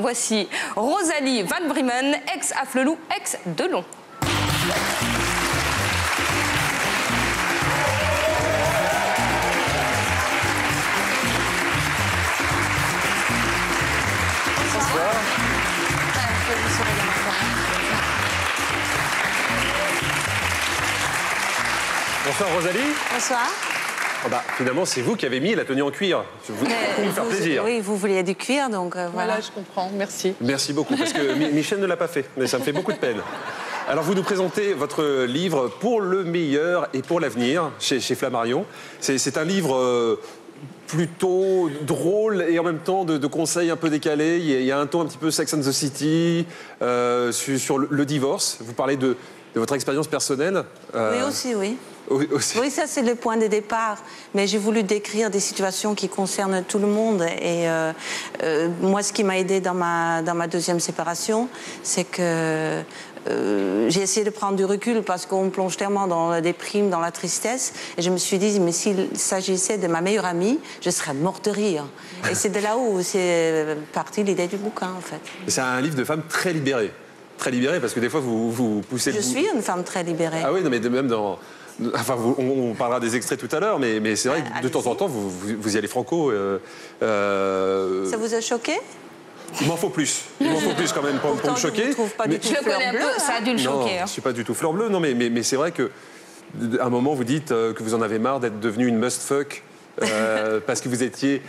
Voici Rosalie Van Briemen, ex-Afflelou, ex-Delon. Bonsoir Rosalie. Bonsoir. Oh bah, finalement, c'est vous qui avez mis la tenue en cuir. Je vous, pour vous faire plaisir. Oui, vous vouliez du cuir, donc euh, voilà. Voilà, je comprends. Merci. Merci beaucoup, parce que Mi- Michel ne l'a pas fait, mais ça me fait beaucoup de peine. Alors, vous nous présentez votre livre Pour le meilleur et pour l'avenir chez, chez Flammarion. C'est un livre euh, plutôt drôle et en même temps de, de conseils un peu décalés. Il y, a, il y a un ton un petit peu Sex and the City euh, sur, sur le, le divorce. Vous parlez de, de votre expérience personnelle. euh, Oui, aussi, oui. Aussi. Oui, ça c'est le point de départ. Mais j'ai voulu décrire des situations qui concernent tout le monde. Et euh, euh, moi, ce qui m'a aidé dans ma, dans ma deuxième séparation, c'est que euh, j'ai essayé de prendre du recul parce qu'on plonge tellement dans la déprime, dans la tristesse. Et je me suis dit, mais s'il s'agissait de ma meilleure amie, je serais morte de rire. Et c'est de là où c'est parti l'idée du bouquin, en fait. C'est un livre de femmes très libérées. Très libérées, parce que des fois, vous, vous poussez... Je le- suis une femme très libérée. Ah oui, non, mais de même dans. Enfin, vous- on, on parlera des extraits tout à l'heure, mais, mais c'est vrai Euh, que de temps en temps, vous, vous, vous y allez franco. euh, euh, Ça vous a choqué? Il m'en faut plus. Il m'en faut plus quand même pour, me je choquer. pas Mais- du tout Je le connais un peu, ça a dû le Non, choquer. je hein. suis pas du tout fleur bleue. Non, mais, mais, mais c'est vrai que à un moment, vous dites euh, que vous en avez marre d'être devenu une must fuck euh, parce que vous étiez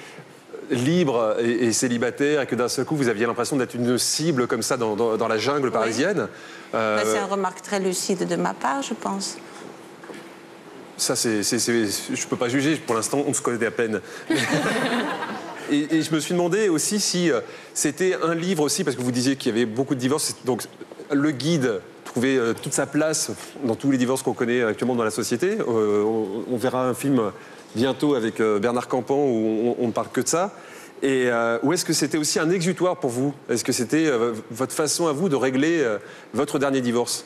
libre et, et célibataire et que d'un seul coup vous aviez l'impression d'être une cible comme ça dans, dans- dans la jungle parisienne. Euh, Ben, c'est une remarque très lucide de ma part, je pense. Ça, c'est, je peux pas juger. Pour l'instant, on se connaît à peine. et, et je me suis demandé aussi si euh, c'était un livre aussi, parce que vous disiez qu'il y avait beaucoup de divorces. Donc, le guide trouvait euh, toute sa place dans tous les divorces qu'on connaît actuellement dans la société. Euh, on, on verra un film bientôt avec euh, Bernard Campan où on, ne parle que de ça. Et ou est-ce que c'était aussi un exutoire pour vous? Est-ce que c'était votre façon à vous de régler votre dernier divorce?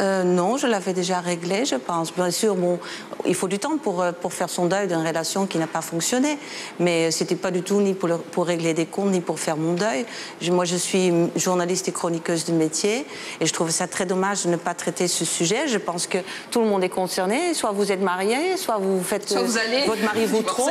Euh, non, je l'avais déjà réglé, je pense. Bien sûr, bon, il faut du temps pour, euh, pour faire son deuil d'une relation qui n'a pas fonctionné. Mais c'était pas du tout ni pour, le- pour régler des comptes, ni pour faire mon deuil. Je- moi, je suis journaliste et chroniqueuse de métier. Et je trouve ça très dommage de ne pas traiter ce sujet. Je pense que tout le monde est concerné. Soit vous êtes marié, soit vous faites. Soit vous allez Votre mari vous trompe,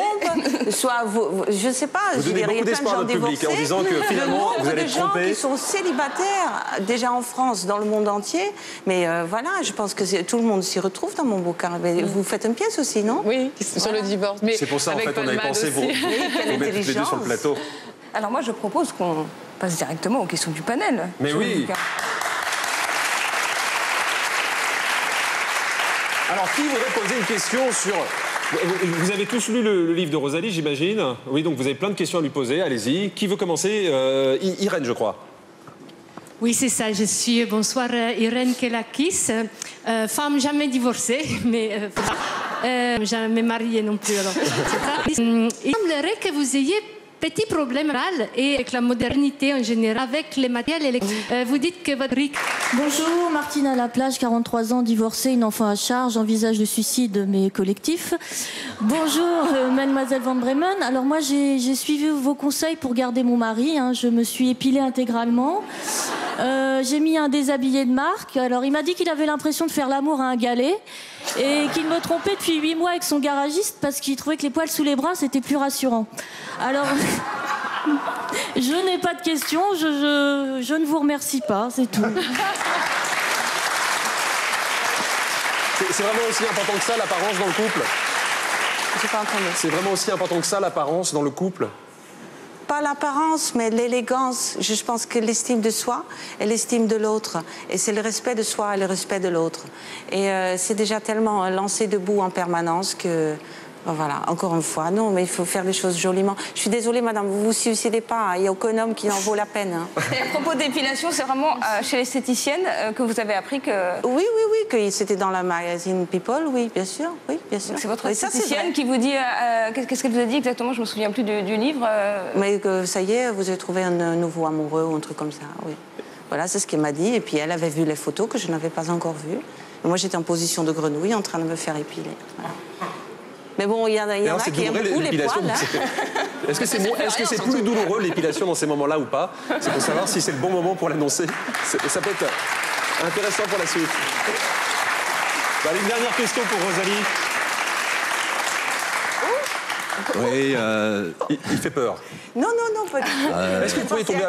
soit vous. Je sais pas. Vous je donnez dirais, il y a beaucoup plein de d'espoir à public, en disant que finalement, Le nombre vous allez de gens qui sont célibataires, déjà en France, dans le monde entier. Mais euh, voilà, je pense que tout le monde s'y retrouve dans mon bouquin. Mais Vous faites une pièce aussi, non? Oui, sur le divorce. C'est pour ça, en fait, on avait pensé vous, aussi. vous quelle mettre toutes les deux sur le intelligence. plateau. Alors moi, je propose qu'on passe directement aux questions du panel. Mais oui. Alors, qui voudrait poser une question sur... Vous avez tous lu le, le livre de Rosalie, j'imagine Oui, donc vous avez plein de questions à lui poser. Allez-y. Qui veut commencer Euh, Irène, je crois. Oui, c'est ça. Je suis, bonsoir, euh, Irène Kelakis, euh, femme jamais divorcée, mais euh, euh, jamais mariée non plus. Alors, c'est ça. Il semblerait que vous ayez petit problème moral et avec la modernité en général, avec les matériels électriques. Euh, vous dites que votre Bonjour, Martine à la plage, 43 ans, divorcée, une enfant à charge, envisage le suicide, mais collectif. Bonjour, euh, mademoiselle Van Bremen. Alors moi, j'ai suivi vos conseils pour garder mon mari. hein. Je me suis épilée intégralement. Euh, j'ai mis un déshabillé de marque. Alors il m'a dit qu'il avait l'impression de faire l'amour à un galet et qu'il me trompait depuis 8 mois avec son garagiste parce qu'il trouvait que les poils sous les bras, c'était plus rassurant. Alors... Je n'ai pas de questions, je, je- je ne vous remercie pas, c'est tout. C'est vraiment aussi important que ça, l'apparence dans le couple J'ai pas entendu. C'est vraiment aussi important que ça, l'apparence dans le couple Pas l'apparence, mais l'élégance. Je je pense que l'estime de soi et l'estime de l'autre. Et c'est le respect de soi et le respect de l'autre. Et euh, c'est déjà tellement euh, lancé debout en permanence que. Ben Voilà, encore une fois, non, mais il faut faire les choses joliment. Je suis désolée, madame, vous vous suicidez pas. hein. Il n'y a aucun homme qui en vaut la peine. hein. Et à propos d'épilation, c'est vraiment euh, chez l'esthéticienne euh, que vous avez appris que Oui, oui, oui, que c'était dans la magazine People, oui, bien sûr, oui, bien sûr. c'est votre ça, esthéticienne qui vous dit. euh, Qu'est-ce qu'elle vous a dit exactement? Je me souviens plus du, du livre. Mais que ça y est, vous avez trouvé un, nouveau amoureux ou un truc comme ça, oui. Voilà, c'est ce qu'elle m'a dit. Et puis elle avait vu les photos que je n'avais pas encore vues. Et moi, j'étais en position de grenouille en train de me faire épiler. Voilà. Mais bon, il y, en a- y en a qui aiment douloureux, beaucoup les l'épilation, poils. hein. c'est- Est-ce que c'est est-ce que c'est plus douloureux l'épilation dans ces moments-là ou pas? C'est pour savoir si c'est le bon moment pour l'annoncer. Ça peut être intéressant pour la suite. Bah, une dernière question pour Rosalie. Oui, euh, Il, il fait peur. Non, non, non, pas du tout. Est-ce que vous Pensez tomber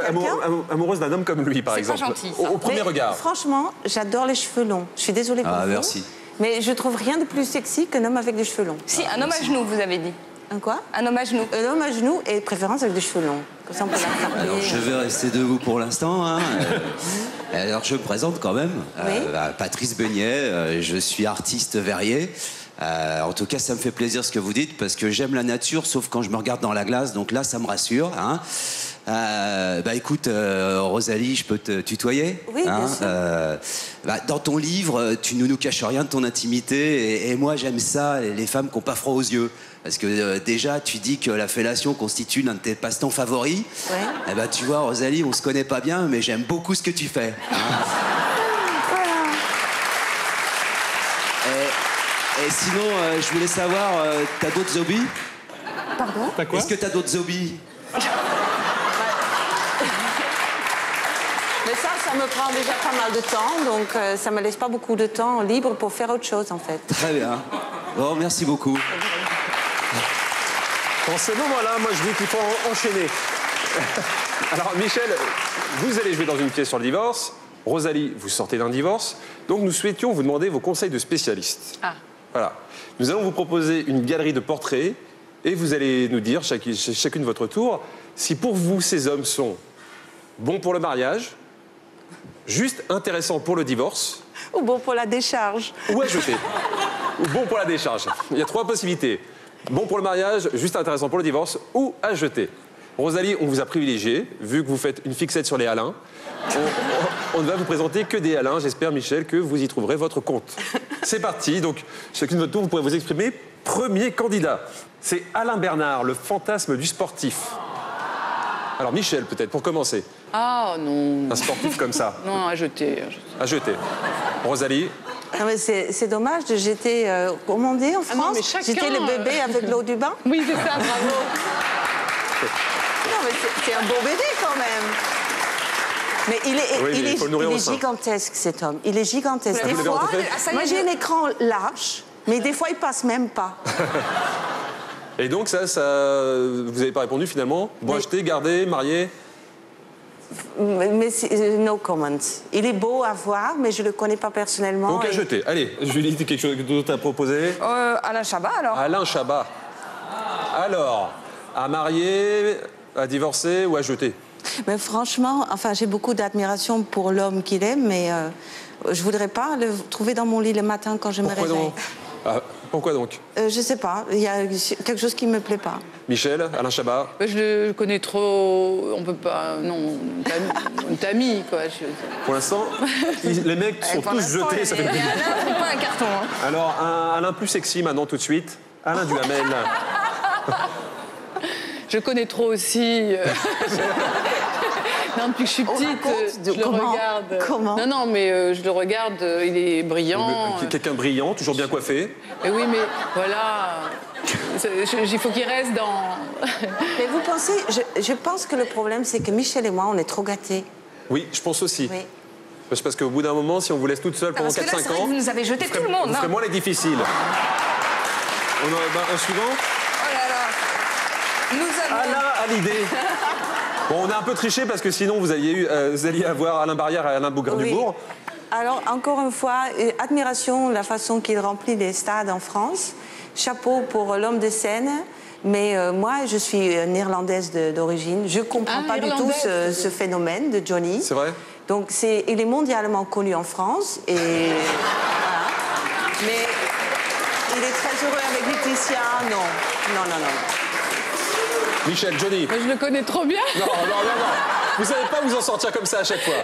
amoureuse d'un homme comme lui, par C'est pas exemple? gentil, au, ça. au premier Mais regard. Franchement, j'adore les cheveux longs. Je suis désolée pour Ah, vous. merci. Mais je trouve rien de plus sexy qu'un homme avec des cheveux longs. Si, un homme à genoux, vous avez dit. Un quoi? Un homme à genoux. Un homme à genoux et préférence avec des cheveux longs. Comme ça, on peut l'attraper. alors je vais rester debout pour l'instant. hein. Euh, alors je me présente quand même. Oui. bah, Patrice Beignet, euh, je suis artiste verrier. Euh, en tout cas, ça me fait plaisir ce que vous dites parce que j'aime la nature, sauf quand je me regarde dans la glace. Donc là, ça me rassure. hein. Euh, bah écoute, euh, Rosalie, je peux te tutoyer Oui, bien sûr. Euh, bah, Dans ton livre, tu ne nous caches rien de ton intimité et, et moi j'aime ça, les femmes qui n'ont pas froid aux yeux. Parce que euh, déjà, tu dis que la fellation constitue l'un de tes passe-temps favoris. Ouais. Eh ben, tu vois, Rosalie, on se connaît pas bien, mais j'aime beaucoup ce que tu fais. hein. et, et sinon, euh, je voulais savoir, euh, t'as d'autres hobbies? Pardon? T'as quoi? Est-ce que t'as d'autres hobbies? Mais ça, ça me prend déjà pas mal de temps, donc euh, ça me laisse pas beaucoup de temps libre pour faire autre chose en fait. Très bien. Bon, merci beaucoup. Dans ce moment-là, moi je dis qu'il faut en- enchaîner. Alors Michel, vous allez jouer dans une pièce sur le divorce. Rosalie, vous sortez d'un divorce. Donc nous souhaitions vous demander vos conseils de spécialistes. Ah. Voilà. Nous allons vous proposer une galerie de portraits et vous allez nous dire, chaque- chacune votre tour, si pour vous ces hommes sont bons pour le mariage, juste intéressants pour le divorce Ou bon pour la décharge. ou à jeter. ou bon pour la décharge. Il y a trois possibilités. Bon pour le mariage, juste intéressant pour le divorce, ou à jeter. Rosalie, on vous a privilégié, vu que vous faites une fixette sur les. On, on- on ne va vous présenter que des Alains. J'espère, Michel, que vous y trouverez votre compte. C'est parti. Donc, chacune de votre tour, vous pourrez vous exprimer. Premier candidat, c'est Alain Bernard, le fantasme du sportif. Alors, Michel, peut-être, pour commencer. Ah non, Un sportif comme ça, non, à jeter. à jeter. Rosalie, Non, mais c'est c'est dommage de jeter, euh, dit en Ah France mais chacun, Jeter le euh, bébé avec l'eau du bain Oui, c'est ça, bravo. Non, mais c'est- un beau bébé quand même. Mais il est, Oui, mais il il est, il gigantesque cet homme. Il est gigantesque. Vous Des fois, Ah, moi j'ai un écran large, mais des fois il passe même pas. Et donc ça, ça vous n'avez pas répondu finalement Bon, Oui. acheter, garder, marier Mais, euh, no comment. Il est beau à voir, mais je le connais pas personnellement. Donc à et- jeter. Allez, Julie, quelque chose d'autre à proposer Euh, Alain Chabat, alors Alain Chabat. Alors, à marier, à divorcer ou à jeter? Mais franchement, enfin, j'ai beaucoup d'admiration pour l'homme qu'il est, mais euh, je voudrais pas le trouver dans mon lit le matin quand je me Pourquoi réveille. donc Ah, Pourquoi donc Euh, je sais pas, il y a quelque chose qui me plaît pas. Michel, Alain Chabat Bah, Je le connais trop. On peut pas. Non, on est amis, quoi. Je- Pour l'instant, les mecs sont tous jetés. Ça fait. Alain pas un carton. hein. Alors, un Alain plus sexy maintenant tout de suite. Alain Duhamel. Je connais trop aussi. non, depuis que je suis petite, euh, de- je le comment regarde. Comment Non, non, mais euh, je le regarde. euh, il est brillant. Quelqu'un de brillant, toujours bien coiffé. Mais oui, mais voilà. C'est- Il faut qu'il reste dans. Mais vous pensez, je, je pense que le problème, c'est que Michel et moi, on est trop gâtés. Oui, je pense aussi. Oui. Parce parce qu'au bout d'un moment, si on vous laisse toute seule pendant que là, 4-5 c'est vrai ans, que vous nous avez jeté tout le monde. Vous hein. moins les difficiles. On en bah, un suivant Oh là là. Nous avons. Alain a l'idée. Bon, on a un peu triché parce que sinon vous alliez, eu- euh, vous alliez avoir Alain Barrière et Alain Bougrain-Dubourg. Alors, encore une fois, euh, admiration la façon qu'il remplit les stades en France. Chapeau pour l'homme de scène. Mais euh, moi, je suis néerlandaise d'origine. Je ne comprends Ah, pas du tout ce, ce phénomène de Johnny. C'est vrai Donc, il est mondialement connu en France. Et voilà. Mais il est très heureux avec Laetitia. Non, non, non, non. Michel, Johnny. Mais je le connais trop bien. Non, non, non, non. Vous savez pas vous en sortir comme ça à chaque fois.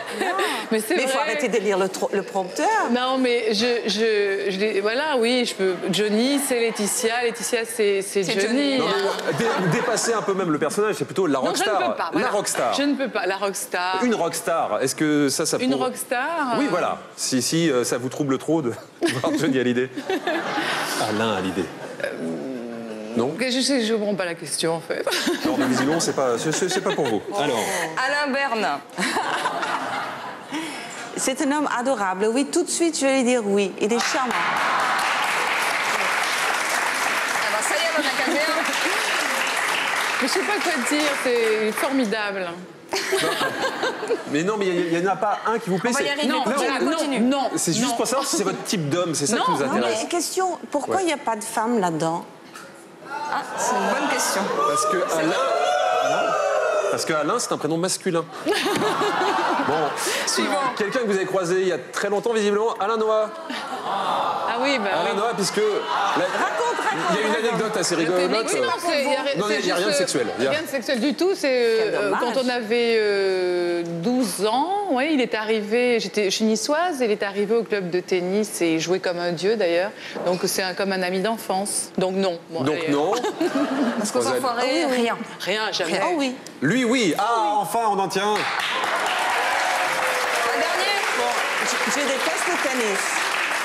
Mais c'est Mais il faut vrai. arrêter de lire le, prompteur. Non, mais je, je, je voilà, oui, je peux. Johnny, c'est Laetitia, Laetitia, c'est Johnny. Johnny. Non, mais dé- dépasser un peu même le personnage, c'est plutôt la Non, je rockstar. ne peux pas. voilà. La rockstar. Je ne peux pas. La rockstar. Une rockstar. Est-ce que ça, ça Une pour- rockstar. Oui, euh, voilà. Si, si euh, ça vous trouble trop de voir Johnny à l'idée. Alain à l'idée. Non Je sais, je comprends pas la question en fait. Non, mais visiblement, c'est pas, c'est- pas pour vous. Alors, Alain Berne. C'est un homme adorable. Oui, tout de suite, je vais lui dire oui. Il est charmant. Ah bah, ça y est, on a casé un. Mais je sais pas quoi dire, c'est formidable. mais non, mais il n'y en a pas un qui vous plaît. On va y c'est- arriver, Non, continue, non, continue. non. C'est juste non. pour savoir si c'est votre type d'homme, c'est ça qui Non, nous non, intéresse. Mais question, pourquoi il Ouais. n'y a pas de femme là-dedans? Ah, c'est une bonne question. Parce que Alain. Parce que Alain, c'est un prénom masculin. bon. Suivant. Quelqu'un que vous avez croisé il y a très longtemps, visiblement, Alain Noah. Ah oui, bah Alain oui. Noah, puisque. la- Il y a une anecdote assez rigolote. Oui, non, il y a, y rien de juste, sexuel. Il y a- Rien de sexuel du tout. C'est euh, quand on avait euh, 12 ans, ouais, il est arrivé. J'étais, je suis niçoise. Il est arrivé au club de tennis et il jouait comme un dieu d'ailleurs. Donc c'est un- comme un ami d'enfance. Donc non. Bon, Donc allez, non. Parce qu'aux Roselle. enfoirés, rien. Rien, jamais. Oh oui. Lui, oui. Ah, enfin, on en tient. Un dernier Je, je déteste le tennis.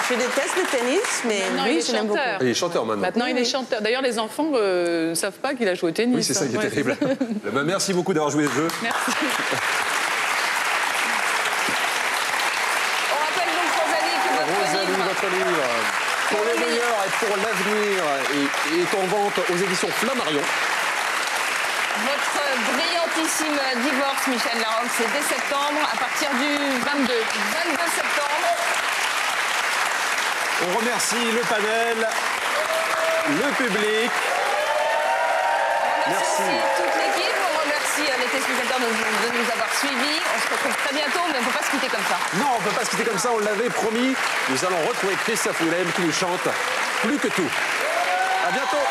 Je déteste le tennis, mais lui, il est je l'aime beaucoup. chanteur. Il est chanteur maintenant. Maintenant, il est chanteur. D'ailleurs, les enfants euh, ne savent pas qu'il a joué au tennis. Oui, c'est ça qui est Ouais, terrible. Bah, merci beaucoup d'avoir joué le jeu. Merci. On rappelle donc, Rosalie, que votre Rosalie, livre... votre livre. Pour le meilleur et pour l'avenir est, est en vente aux éditions Flammarion. Votre brillantissime divorce, Michel Larocque, c'est dès septembre, à partir du 22, 22 septembre. On remercie le panel, le public. On remercie Merci. aussi toute l'équipe, on remercie euh, les téléspectateurs de, de nous avoir suivis. On se retrouve très bientôt, mais on ne peut pas se quitter comme ça. Non, on ne peut pas se quitter comme ça, on l'avait promis. Nous allons retrouver Christophe Willem qui nous chante plus que tout. À bientôt.